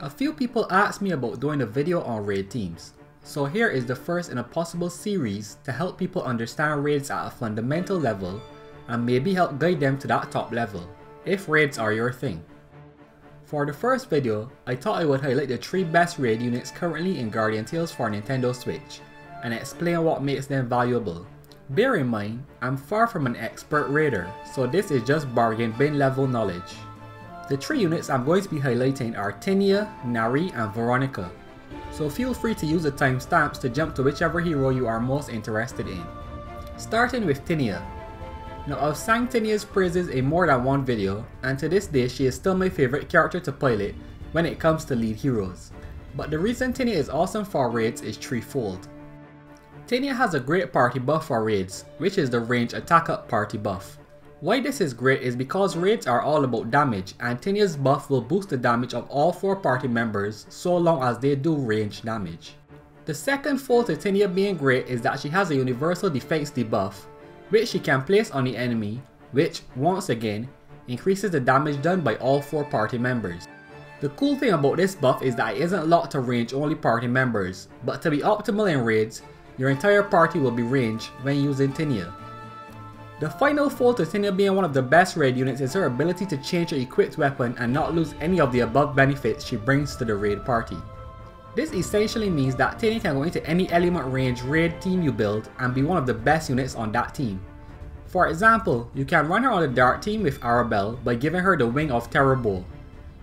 A few people asked me about doing a video on raid teams, so here is the first in a possible series to help people understand raids at a fundamental level and maybe help guide them to that top level, if raids are your thing. For the first video, I thought I would highlight the 3 best raid units currently in Guardian Tales for Nintendo Switch, and explain what makes them valuable. Bear in mind, I'm far from an expert raider, so this is just bargain bin level knowledge. The three units I'm going to be highlighting are Tinia, Nari, and Veronica. So feel free to use the timestamps to jump to whichever hero you are most interested in. Starting with Tinia. Now I've sang Tinia's praises in more than one video, and to this day she is still my favourite character to pilot when it comes to lead heroes. But the reason Tinia is awesome for raids is threefold. Tinia has a great party buff for raids, which is the range attack up party buff. Why this is great is because raids are all about damage and Tinia's buff will boost the damage of all 4 party members so long as they do range damage. The second fault to Tinia being great is that she has a universal defense debuff which she can place on the enemy which, once again, increases the damage done by all 4 party members. The cool thing about this buff is that it isn't locked to range only party members, but to be optimal in raids, your entire party will be ranged when using Tinia. The final fault to Tinia being one of the best raid units is her ability to change her equipped weapon and not lose any of the above benefits she brings to the raid party. This essentially means that Tinia can go into any element range raid team you build and be one of the best units on that team. For example, you can run her on the Dark team with Arabelle by giving her the Wing of Terror bow.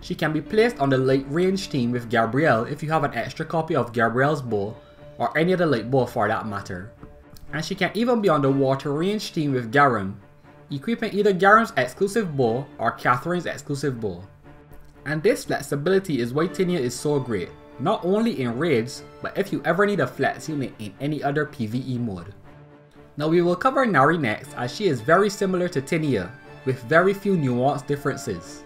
She can be placed on the light range team with Gabrielle if you have an extra copy of Gabrielle's bow, or any other light bow for that matter and she can even be on the water range team with Garam, equipping either Garam's exclusive bow or Catherine's exclusive bow. And this flexibility is why Tinia is so great, not only in raids, but if you ever need a flex unit in any other PvE mode. Now we will cover Nari next as she is very similar to Tinia, with very few nuanced differences.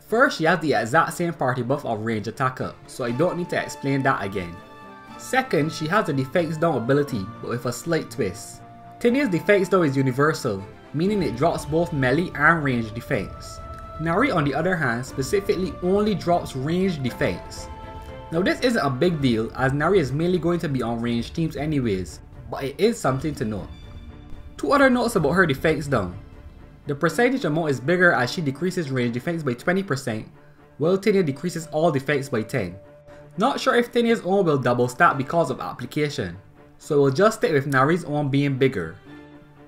First, she has the exact same party buff of range attacker, so I don't need to explain that again. Second, she has a defense down ability, but with a slight twist. Tinia's defense down is universal, meaning it drops both melee and range defense. Nari on the other hand specifically only drops range defense. Now this isn't a big deal as Nari is mainly going to be on range teams anyways, but it is something to note. Two other notes about her defense down. The percentage amount is bigger as she decreases range defense by 20%, while Tinia decreases all defense by 10. Not sure if Tinia's own will double stack because of application, so we'll just stick with Nari's own being bigger.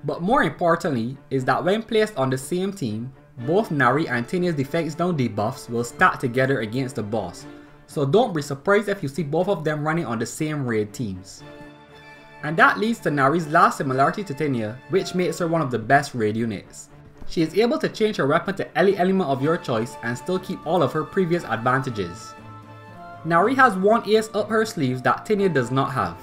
But more importantly is that when placed on the same team, both Nari and Tinia's defense down debuffs will stack together against the boss, so don't be surprised if you see both of them running on the same raid teams. And that leads to Nari's last similarity to Tinia, which makes her one of the best raid units. She is able to change her weapon to any element of your choice and still keep all of her previous advantages. Nari has one ace up her sleeves that Tinia does not have.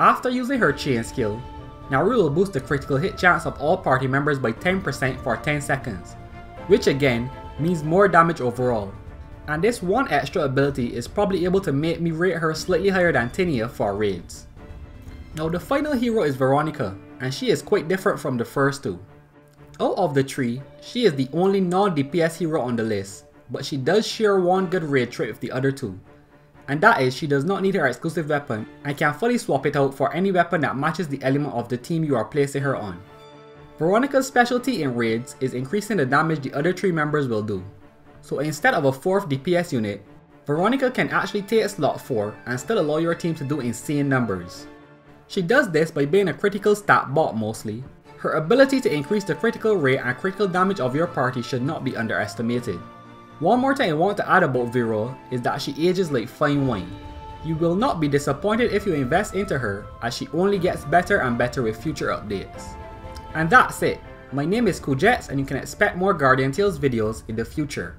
After using her chain skill, Nari will boost the critical hit chance of all party members by 10% for 10 seconds, which again means more damage overall. And this one extra ability is probably able to make me rate her slightly higher than Tinia for raids. Now the final hero is Veronica, and she is quite different from the first two. Out of the three, she is the only non-DPS hero on the list, but she does share one good raid trait with the other two, and that is she does not need her exclusive weapon and can fully swap it out for any weapon that matches the element of the team you are placing her on. Veronica's specialty in raids is increasing the damage the other 3 members will do. So instead of a 4th DPS unit, Veronica can actually take slot 4 and still allow your team to do insane numbers. She does this by being a critical stat bot mostly. Her ability to increase the critical rate and critical damage of your party should not be underestimated. One more thing I want to add about Vero is that she ages like fine wine. You will not be disappointed if you invest into her as she only gets better and better with future updates. And that's it. My name is Koujex and you can expect more Guardian Tales videos in the future.